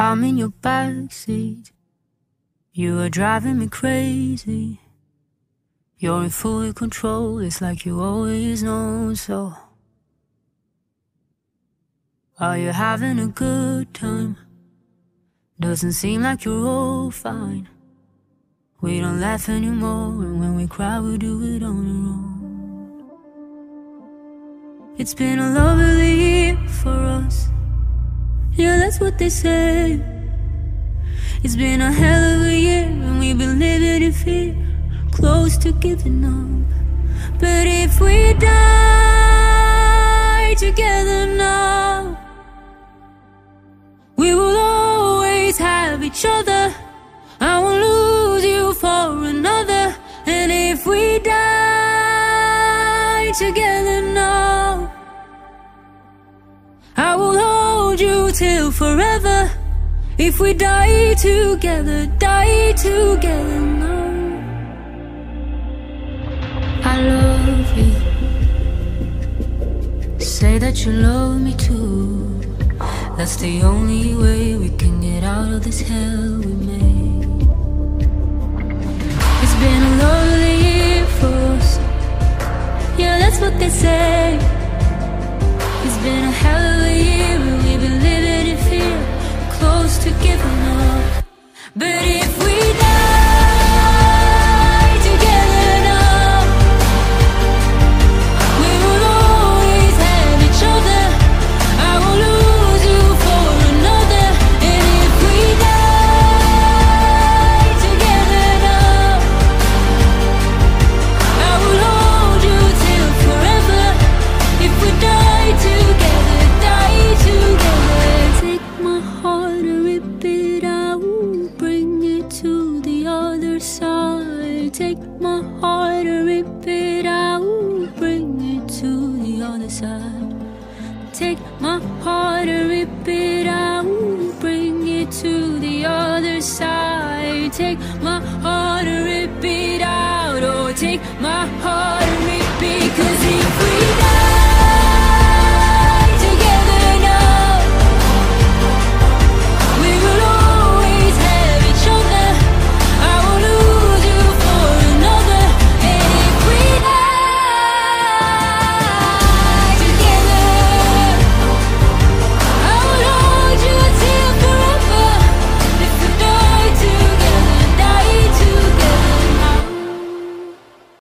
I'm in your backseat. You are driving me crazy. You're in full control, it's like you always know so. Are you having a good time? Doesn't seem like you're all fine. We don't laugh anymore, and when we cry, we do it on our own. It's been a lovely year for us. Yeah, that's what they say. It's been a hell of a year, and we've been living in fear, close to giving up. But if we die together now, we will always have each other. I won't lose you for another. And if we die together now, I will hold you till forever. If we die together, die together now. I love you. Say that you love me too. That's the only way we can get out of this hell we made. It's been a lonely year for us. Yeah, that's what they say. It's been a hell Take my heart and rip it out, bring it to the other side. Take my heart and rip it out, oh, take my heart.